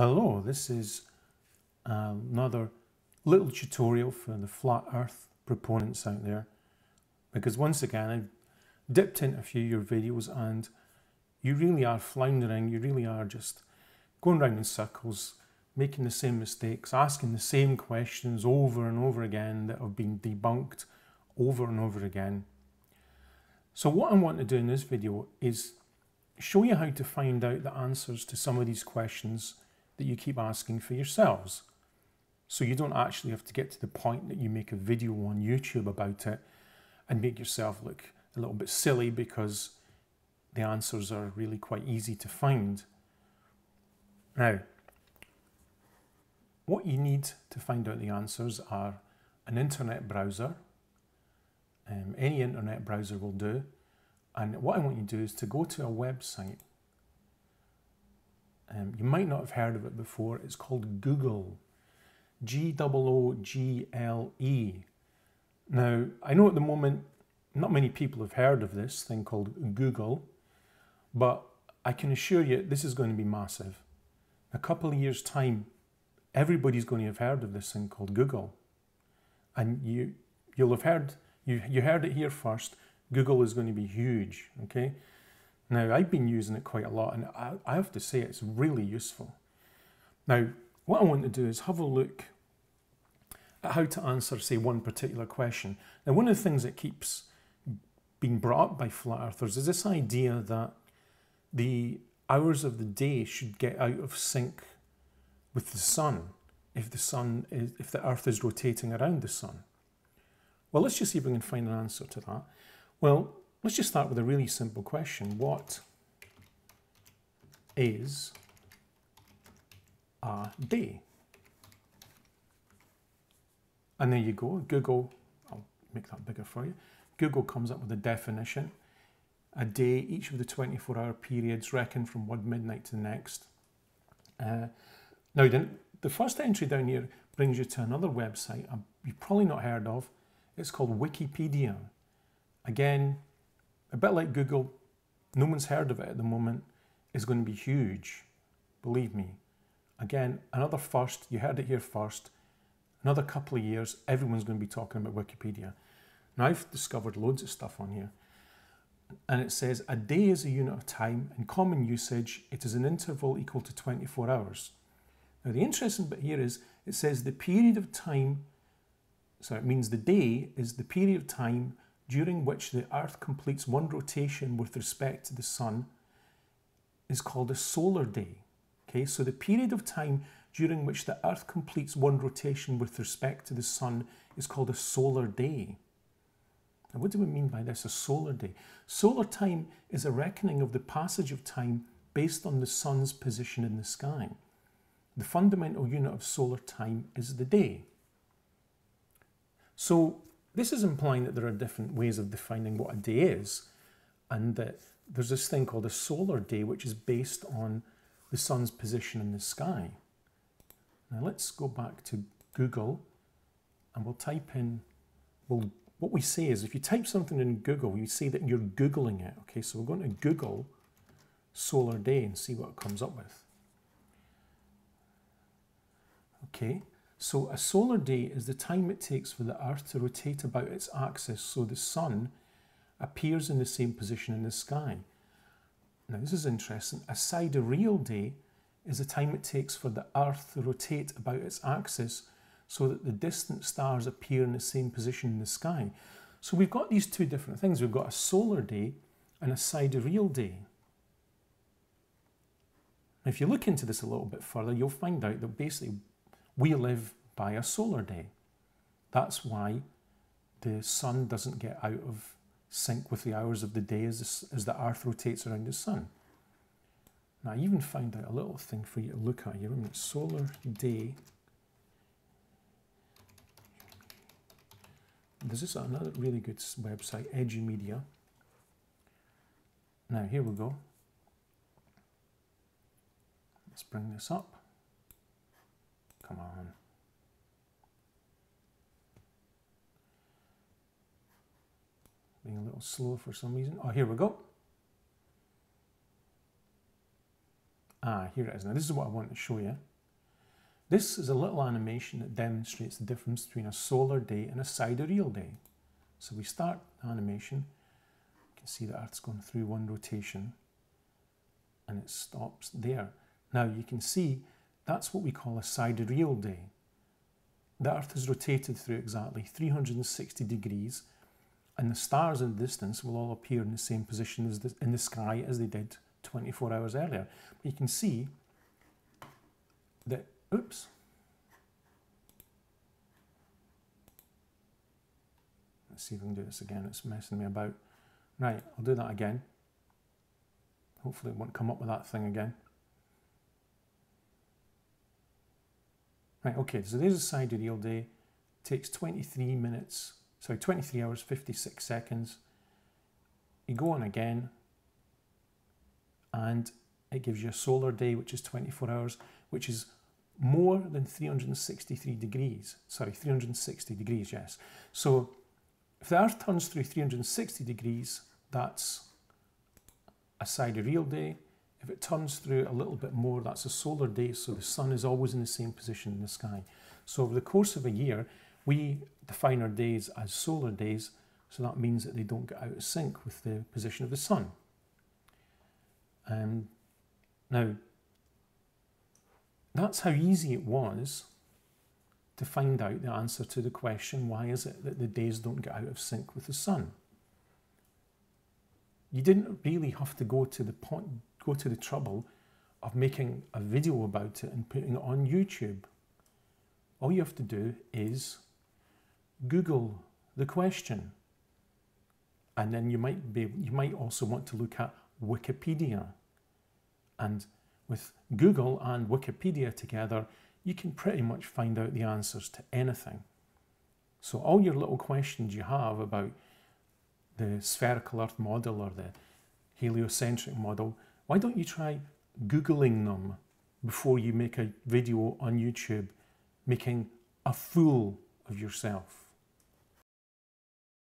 Hello, this is um, another little tutorial for the flat earth proponents out there because once again I've dipped into a few of your videos and you really are floundering, you really are just going round in circles, making the same mistakes, asking the same questions over and over again that have been debunked over and over again. So what I want to do in this video is show you how to find out the answers to some of these questions that you keep asking for yourselves. So you don't actually have to get to the point that you make a video on YouTube about it and make yourself look a little bit silly because the answers are really quite easy to find. Now, what you need to find out the answers are an internet browser. Um, any internet browser will do. And what I want you to do is to go to a website um, you might not have heard of it before. It's called Google. G O O G L E. Now, I know at the moment not many people have heard of this thing called Google, but I can assure you this is going to be massive. In a couple of years' time, everybody's going to have heard of this thing called Google. And you, you'll have heard, you, you heard it here first, Google is going to be huge, okay? Now, I've been using it quite a lot, and I, I have to say it's really useful. Now, what I want to do is have a look at how to answer, say, one particular question. Now, one of the things that keeps being brought up by flat earthers is this idea that the hours of the day should get out of sync with the sun if the sun is, if the earth is rotating around the sun. Well, let's just see if we can find an answer to that. Well, Let's just start with a really simple question. What is a day? And there you go. Google, I'll make that bigger for you. Google comes up with a definition. A day, each of the 24 hour periods reckoned from one midnight to the next. Uh, now, then, the first entry down here brings you to another website you've probably not heard of. It's called Wikipedia. Again, a bit like Google, no one's heard of it at the moment, is going to be huge. Believe me. Again, another first, you heard it here first. Another couple of years, everyone's going to be talking about Wikipedia. Now, I've discovered loads of stuff on here. And it says a day is a unit of time. In common usage, it is an interval equal to 24 hours. Now, the interesting bit here is it says the period of time, so it means the day is the period of time during which the Earth completes one rotation with respect to the Sun is called a solar day. Okay, so the period of time during which the Earth completes one rotation with respect to the Sun is called a solar day. Now, what do we mean by this, a solar day? Solar time is a reckoning of the passage of time based on the Sun's position in the sky. The fundamental unit of solar time is the day. So this is implying that there are different ways of defining what a day is, and that there's this thing called a solar day, which is based on the sun's position in the sky. Now let's go back to Google and we'll type in, well, what we say is if you type something in Google, you say that you're Googling it. Okay, so we're going to Google solar day and see what it comes up with. Okay, so a solar day is the time it takes for the Earth to rotate about its axis so the Sun appears in the same position in the sky. Now this is interesting. A sidereal day is the time it takes for the Earth to rotate about its axis so that the distant stars appear in the same position in the sky. So we've got these two different things. We've got a solar day and a sidereal day. If you look into this a little bit further, you'll find out that basically we live by a solar day. That's why the sun doesn't get out of sync with the hours of the day as, the, as the earth rotates around the sun. Now, I even found out a little thing for you to look at here. Solar day. This is another really good website, Edumedia. Now, here we go. Let's bring this up. Come on. Being a little slow for some reason. Oh, here we go. Ah, here it is. Now this is what I want to show you. This is a little animation that demonstrates the difference between a solar day and a sidereal day. So we start the animation. You can see the Earth's going through one rotation and it stops there. Now you can see that's what we call a sidereal day. The Earth has rotated through exactly 360 degrees and the stars in the distance will all appear in the same position as the, in the sky as they did 24 hours earlier. But you can see that, oops, let's see if I can do this again, it's messing me about. Right, I'll do that again. Hopefully it won't come up with that thing again. Right, okay, so there's a sidereal day. Takes 23 minutes so 23 hours, 56 seconds. You go on again, and it gives you a solar day, which is 24 hours, which is more than 363 degrees. Sorry, 360 degrees, yes. So if the Earth turns through 360 degrees, that's a sidereal day. If it turns through a little bit more, that's a solar day, so the sun is always in the same position in the sky. So over the course of a year, we define our days as solar days, so that means that they don't get out of sync with the position of the sun. Um, now, that's how easy it was to find out the answer to the question why is it that the days don't get out of sync with the sun? You didn't really have to go to the point, go to the trouble of making a video about it and putting it on YouTube. All you have to do is Google the question. And then you might be you might also want to look at Wikipedia. And with Google and Wikipedia together, you can pretty much find out the answers to anything. So all your little questions you have about the spherical Earth model or the heliocentric model, why don't you try Googling them before you make a video on YouTube making a fool of yourself?